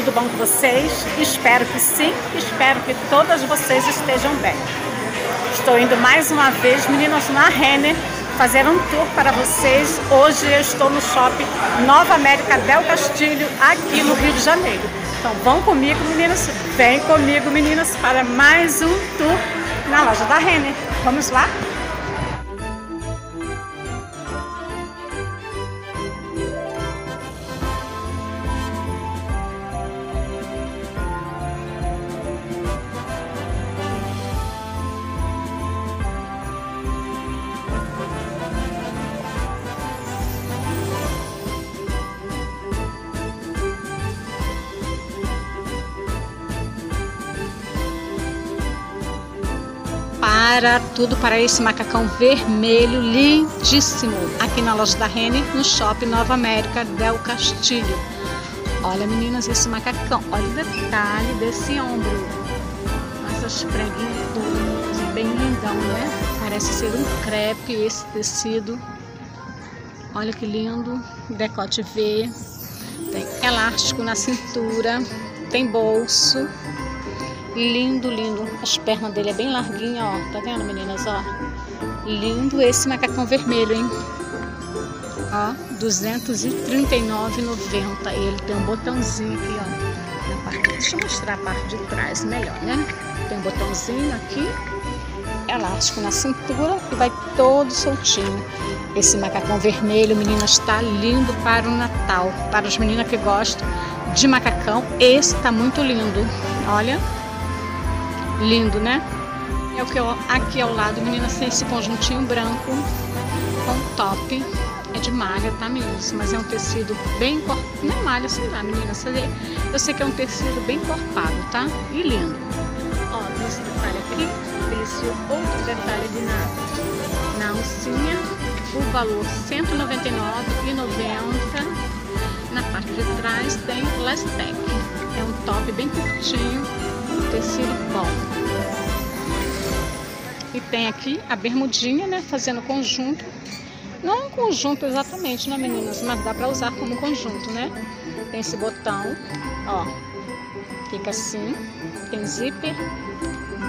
tudo bom com vocês? Espero que sim, espero que todas vocês estejam bem. Estou indo mais uma vez, meninas, na Renner, fazer um tour para vocês. Hoje eu estou no shopping Nova América Del Castilho, aqui no Rio de Janeiro. Então vão comigo, meninas, vem comigo, meninas, para mais um tour na loja da Renner. Vamos lá? Tudo para esse macacão vermelho lindíssimo aqui na loja da Rene no Shopping Nova América Del Castilho. Olha meninas esse macacão, olha o detalhe desse ombro. Essas preguinhas todas, bem lindão, né? Parece ser um crepe esse tecido. Olha que lindo, decote V, tem elástico na cintura, tem bolso, Lindo, lindo. As pernas dele é bem larguinha, ó. Tá vendo, meninas, ó? Lindo esse macacão vermelho, hein? Ó, 239,90. Ele tem um botãozinho aqui, ó. Na parte, deixa eu mostrar a parte de trás melhor, né? Tem um botãozinho aqui, elástico na cintura e vai todo soltinho. Esse macacão vermelho, meninas, está lindo para o Natal. Para as meninas que gostam de macacão, esse tá muito lindo. Olha. Lindo, né? É o que eu, aqui ao lado, meninas, tem esse conjuntinho branco com top. É de malha, tá, meninas? Mas é um tecido bem encorpado. Não é malha, sei lá, meninas. Eu sei que é um tecido bem encorpado, tá? E lindo. Ó, tem esse detalhe aqui. Esse outro detalhe de na, na alcinha. O valor R$ 199,90. Na parte de trás tem Lastec. É um top bem curtinho tecido bom. E tem aqui a bermudinha, né, fazendo conjunto. Não um conjunto exatamente, né, meninas? Mas dá pra usar como conjunto, né? Tem esse botão, ó. Fica assim. Tem zíper,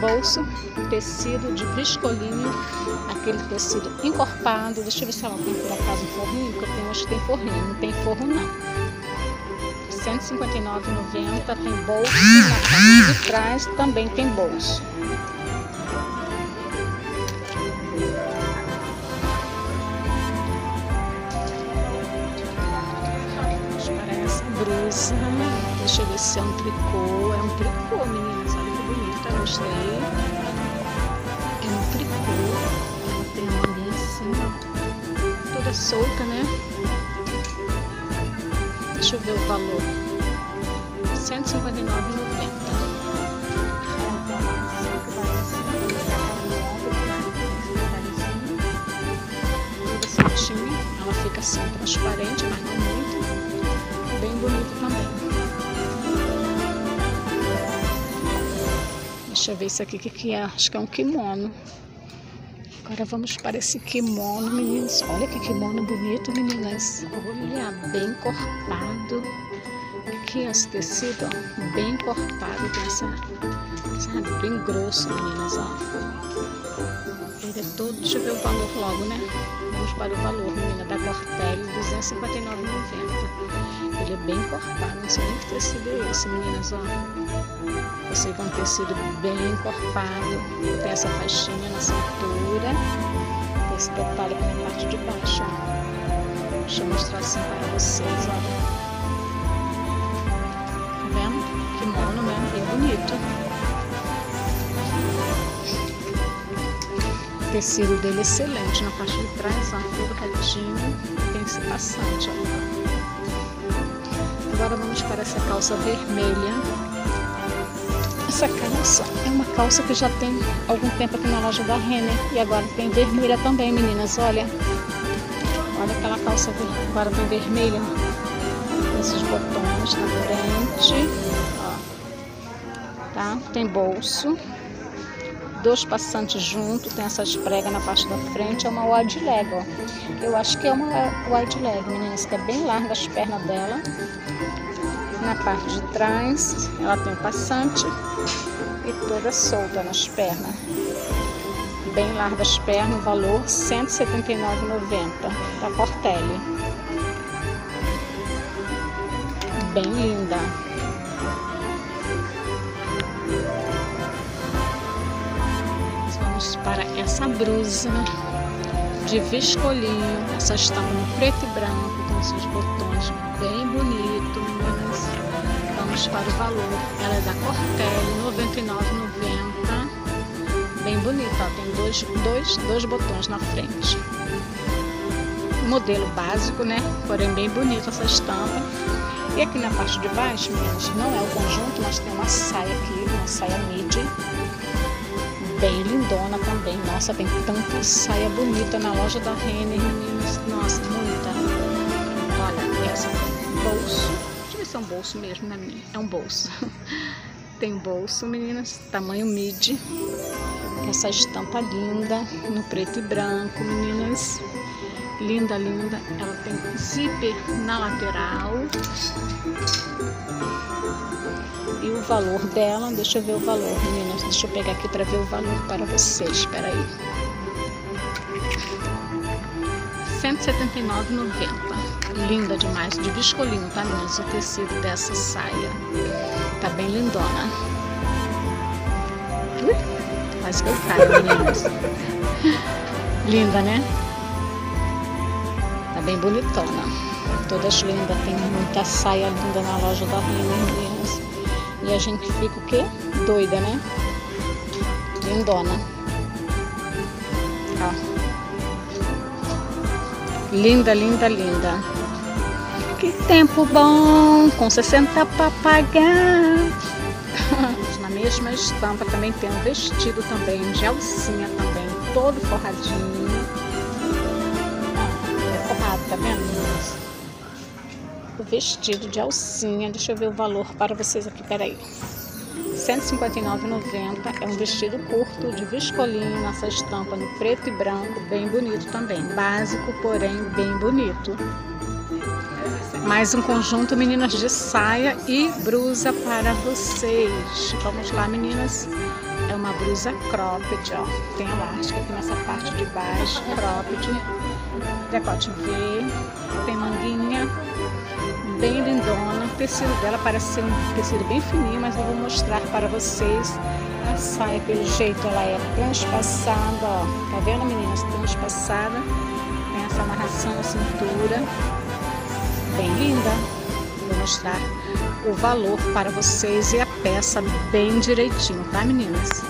bolso, tecido de viscolinho, aquele tecido encorpado. Deixa eu ver se ela tem por acaso um forrinho, porque eu tenho, acho que tem forrinho. Não tem forro, não. 159,90 tem bolso na parte de trás também tem bolso. Parece brusa deixa eu ver se é um tricô. É um tricô meninas olha que bonita gostei. É um tricô. Ela tem a manguinha assim toda solta né Deixa eu ver o valor. R$ 159,90. Ela fica assim transparente, mas não muito. Bem bonito também. Deixa eu ver isso aqui, o que, que é? Acho que é um kimono. Agora vamos para esse kimono, meninas. Olha que kimono bonito, meninas. Olha, bem encorpado. Aqui esse tecido, ó, bem encorpado. Tem essa, sabe, bem grosso, meninas, ó. Ele é todo, deixa eu ver o valor logo, né? Vamos para o valor, menina, da Cortelli, R$259,90. Ele é bem encorpado, não sei nem que tecido é esse, meninas, ó. Eu sei que é um tecido bem encorpado, tem essa faixinha na cintura, tem esse detalhe aqui na parte de baixo, ó. Deixa eu mostrar assim para vocês, ó. Tá vendo? Kimono mesmo, bem bonito. Tecido dele excelente, na parte de trás, ó, todo retinho, tem esse passante, ó. Agora vamos para essa calça vermelha essa calça é uma calça que já tem algum tempo aqui na loja da Renner. E agora tem vermelha também, meninas. Olha. Olha aquela calça agora tem vermelha. Esses botões na frente. Ó. Tá? Tem bolso. Dois passantes junto. Tem essas pregas na parte da frente. É uma wide leg, ó. Eu acho que é uma wide leg, meninas. Que é bem larga as pernas dela. Na parte de trás, ela tem passante e toda solta nas pernas. Bem larga as pernas, valor R$ 179,90 da Cortelli. Bem linda. Para essa blusa de viscolinho, essa estampa no preto e branco com seus botões bem bonito. Vamos para o valor. Ela é da Cortelli, R$ 99,90. Bem bonita, tem dois, dois, dois botões na frente. Modelo básico, né? Porém bem bonita essa estampa. E aqui na parte de baixo, não é o conjunto, mas tem uma saia aqui, uma saia midi bem lindona também. Nossa, tem tanta saia bonita na loja da Renner, meninas. Nossa, muita. Olha, essa bolso. Deixa eu ver se é um bolso mesmo, né, minha? É um bolso. tem bolso, meninas, tamanho midi. Essa estampa linda, no preto e branco, meninas. Linda, linda. Ela tem zíper na lateral. E o valor dela, deixa eu ver o valor, meninas. Deixa eu pegar aqui para ver o valor para vocês. Espera aí. R$ 179,90. Linda demais, de viscolinho, tá, meninas? O tecido dessa saia. Tá bem lindona. Quase que eu caio, meninas. Linda, né? Bem bonitona. Todas lindas. Tem muita saia linda na loja da meninas. E a gente fica o quê? Doida, né? Lindona. Ó. Linda, linda, linda. Que tempo bom, com 60 pra pagar. Na mesma estampa também tem um vestido também, de alcinha também, todo forradinho. O vestido de alcinha. Deixa eu ver o valor para vocês aqui, peraí. R$ 159,90 é um vestido curto de viscolinho nessa estampa no preto e branco, bem bonito também. Básico, porém bem bonito. Mais um conjunto, meninas, de saia e blusa para vocês. Vamos lá, meninas. É uma blusa cropped, ó. Tem elástico aqui nessa parte de baixo, cropped. Decote V, tem manguinha, bem lindona. O tecido dela parece ser um tecido bem fininho, mas eu vou mostrar para vocês a saia pelo jeito. Ela é transpassada, ó. Tá vendo, meninas? Transpassada. Tem essa amarração na cintura. Bem linda. Vou mostrar o valor para vocês e a peça bem direitinho, tá, meninas?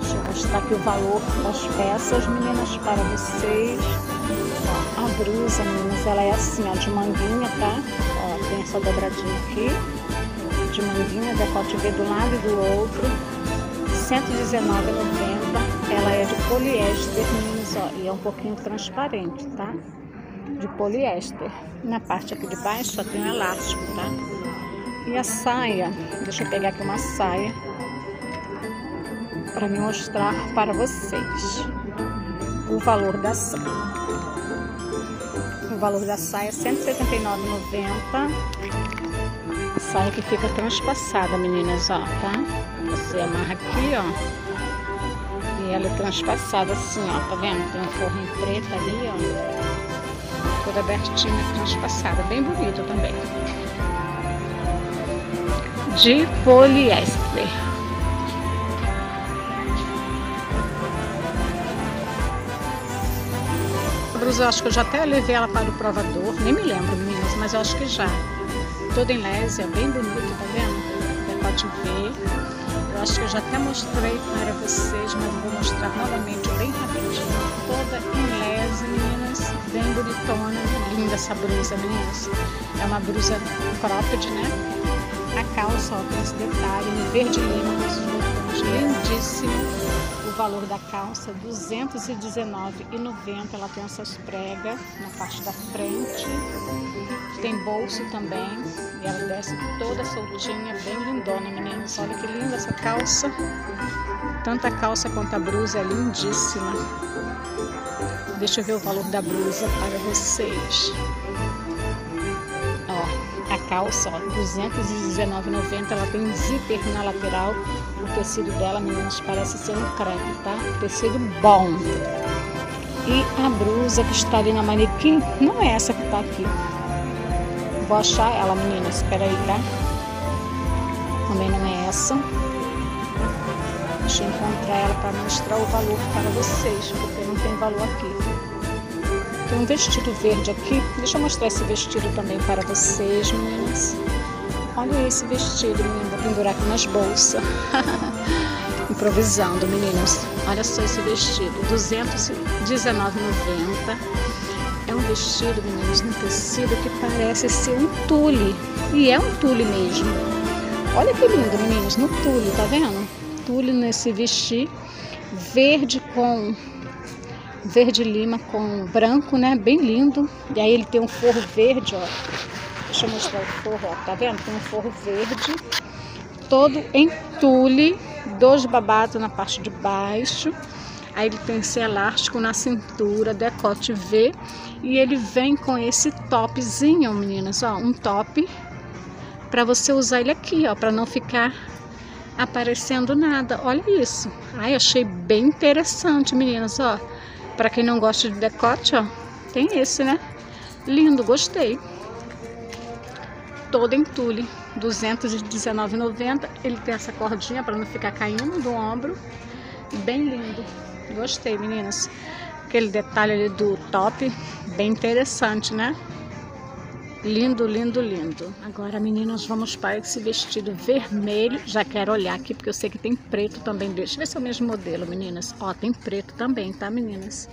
Deixa eu mostrar aqui o valor das peças, meninas, para vocês. Ó, a blusa, meninas, ela é assim, ó, de manguinha, tá? Ó, tem essa dobradinha aqui, de manguinha, decote V do lado e do outro. R$119,90. Ela é de poliéster, meninas, ó, e é um pouquinho transparente, tá? De poliéster. Na parte aqui de baixo só tem um elástico, tá? E a saia, deixa eu pegar aqui uma saia para me mostrar para vocês o valor da saia. O valor da saia é R$ 179,90. Saia que fica transpassada, meninas, ó, tá? Você amarra aqui, ó. E ela é transpassada assim, ó, tá vendo? Tem um forrinho preto ali, ó. Toda abertinha, transpassada. Bem bonita também. De poliéster. Blusa, eu acho que eu já até levei ela para o provador, nem me lembro, meninas, mas eu acho que já. Toda em lésia, bem bonita, tá vendo? Decote V. Eu acho que eu já até mostrei para vocês, mas vou mostrar novamente bem rapidinho. Toda em lésia, meninas, bem bonitona, linda essa blusa, meninas. É uma blusa cropped, né? A calça, ó, tem esse detalhe, no verde lima, lindíssimo valor da calça R$ 219,90. Ela tem essas pregas na parte da frente. Tem bolso também. E ela desce toda soltinha, bem lindona, meninas. Olha que linda essa calça. Tanto a calça quanto a blusa é lindíssima. Deixa eu ver o valor da blusa para vocês. Calça, ó, 219,90. Ela tem zíper na lateral. O tecido dela, meninas, parece ser um crepe, tá? Tecido bom. E a blusa que está ali na manequim, não é essa que tá aqui. Vou achar ela, meninas. Espera aí, tá? Também não é essa. Deixa eu encontrar ela para mostrar o valor para vocês, porque não tem valor aqui. Tem um vestido verde aqui. Deixa eu mostrar esse vestido também para vocês, meninas. Olha esse vestido, menina. Vou pendurar aqui nas bolsas. Improvisando, meninas. Olha só esse vestido. R$ 219,90. É um vestido, meninas, um tecido que parece ser um tule. E é um tule mesmo. Olha que lindo, meninas, no tule, tá vendo? Tule nesse vestir verde com verde lima com branco, né? Bem lindo. E aí ele tem um forro verde, ó. Deixa eu mostrar o forro, ó. Tá vendo? Tem um forro verde, todo em tule, dois babados na parte de baixo. Aí ele tem esse elástico na cintura, decote V. E ele vem com esse topzinho, meninas, ó. Um top para você usar ele aqui, ó, para não ficar aparecendo nada. Olha isso. Ai, achei bem interessante, meninas, ó. Para quem não gosta de decote, ó, tem esse, né? Lindo, gostei. Todo em tule, R$ 219,90. Ele tem essa cordinha para não ficar caindo do ombro. Bem lindo. Gostei, meninas. Aquele detalhe ali do top, bem interessante, né? Lindo, lindo, lindo. Agora, meninas, vamos para esse vestido vermelho. Já quero olhar aqui, porque eu sei que tem preto também. Deixa eu ver se é o mesmo modelo, meninas. Ó, tem preto também, tá, meninas?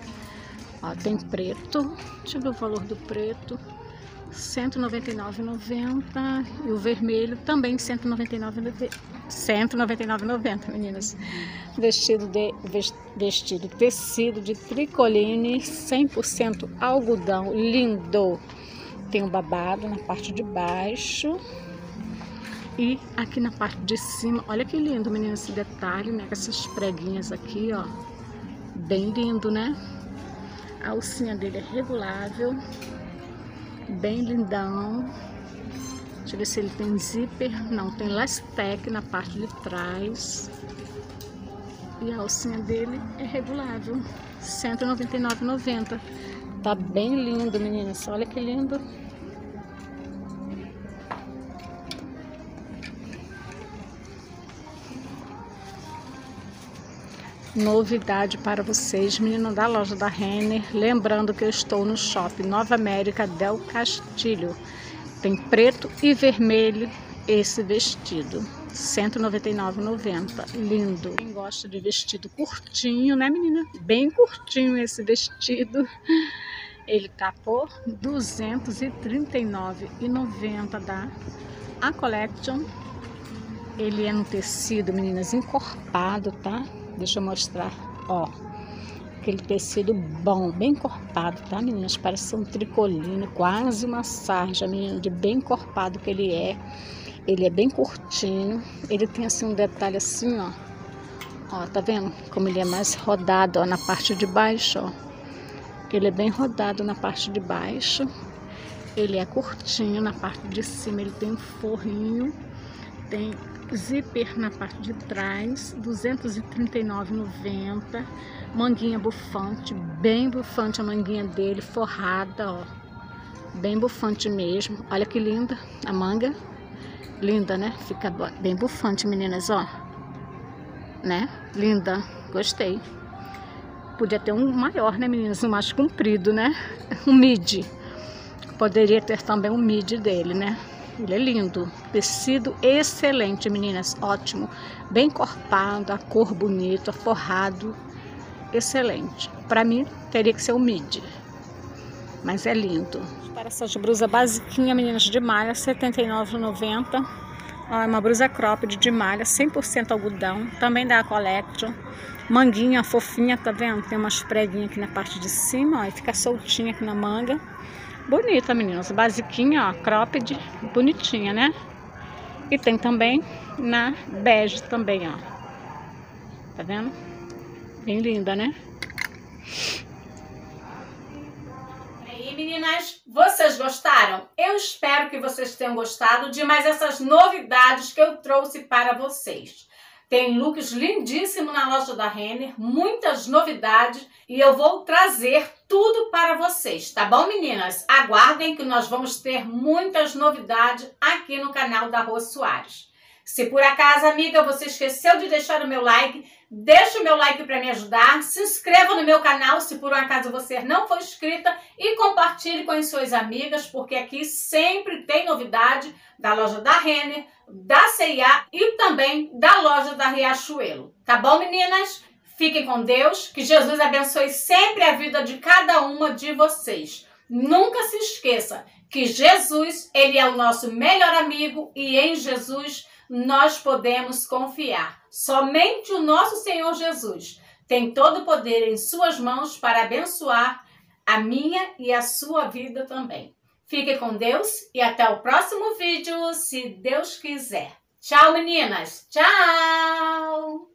Ó, tem preto. Deixa eu ver o valor do preto. R$ 199,90 e o vermelho também R$ 199,90, meninas. Vestido de vestido tecido de tricoline 100% algodão, lindo. Tem um babado na parte de baixo. E aqui na parte de cima, olha que lindo, menina, esse detalhe, né? Com essas preguinhas aqui, ó. Bem lindo, né? A alcinha dele é regulável. Bem lindão. Deixa eu ver se ele tem zíper. Não, tem lastec na parte de trás. E a alcinha dele é regulável. R$ 199,90. Tá bem lindo, meninas. Olha que lindo. Novidade para vocês, menino da loja da Renner. Lembrando que eu estou no shopping Nova América Del Castilho. Tem preto e vermelho esse vestido. R$ 199,90. Lindo. Quem gosta de vestido curtinho, né, menina? Bem curtinho esse vestido. Ele tá por R$ 239,90 da A Collection. Ele é no tecido, meninas, encorpado, tá? Deixa eu mostrar, ó. Aquele tecido bom, bem encorpado, tá, meninas? Parece um tricolino, quase uma sarja, menina, de bem encorpado que ele é. Ele é bem curtinho. Ele tem, assim, um detalhe assim, ó. Ó, tá vendo? Como ele é mais rodado, ó, na parte de baixo, ó. Ele é bem rodado na parte de baixo. Ele é curtinho na parte de cima. Ele tem um forrinho. Tem zíper na parte de trás. R$ 239,90. Manguinha bufante. Bem bufante a manguinha dele. Forrada, ó. Bem bufante mesmo. Olha que linda a manga. Linda, né? Fica bem bufante, meninas, ó. Né? Linda. Gostei. Podia ter um maior, né, meninas? Um mais comprido, né? Um midi. Poderia ter também um midi dele, né? Ele é lindo. Tecido excelente, meninas. Ótimo. Bem corpado, a cor bonita, forrado. Excelente. Para mim, teria que ser o midi. Mas é lindo. Para essas blusas basiquinhas, meninas, de malha, R$ 79,90. Ó, é uma blusa cropped de malha, 100% algodão. Também da Collection. Manguinha fofinha, tá vendo? Tem umas preguinhas aqui na parte de cima, ó, e fica soltinha aqui na manga. Bonita, meninas. Basiquinha, ó, cropped, bonitinha, né? E tem também na bege também, ó. Tá vendo? Bem linda, né? meninas, vocês gostaram? Eu espero que vocês tenham gostado de mais essas novidades que eu trouxe para vocês. Tem looks lindíssimos na loja da Renner, muitas novidades e eu vou trazer tudo para vocês, tá bom, meninas? Aguardem que nós vamos ter muitas novidades aqui no canal da Rô Soares. Se por acaso, amiga, você esqueceu de deixar o meu like, deixa o meu like para me ajudar, se inscreva no meu canal se por um acaso você não for inscrita e compartilhe com as suas amigas, porque aqui sempre tem novidade da loja da Renner, da C&A e também da loja da Riachuelo. Tá bom, meninas? Fiquem com Deus, que Jesus abençoe sempre a vida de cada uma de vocês. Nunca se esqueça que Jesus, ele é o nosso melhor amigo e em Jesus nós podemos confiar. Somente o nosso Senhor Jesus tem todo o poder em suas mãos para abençoar a minha e a sua vida também. Fique com Deus e até o próximo vídeo, se Deus quiser. Tchau, meninas! Tchau!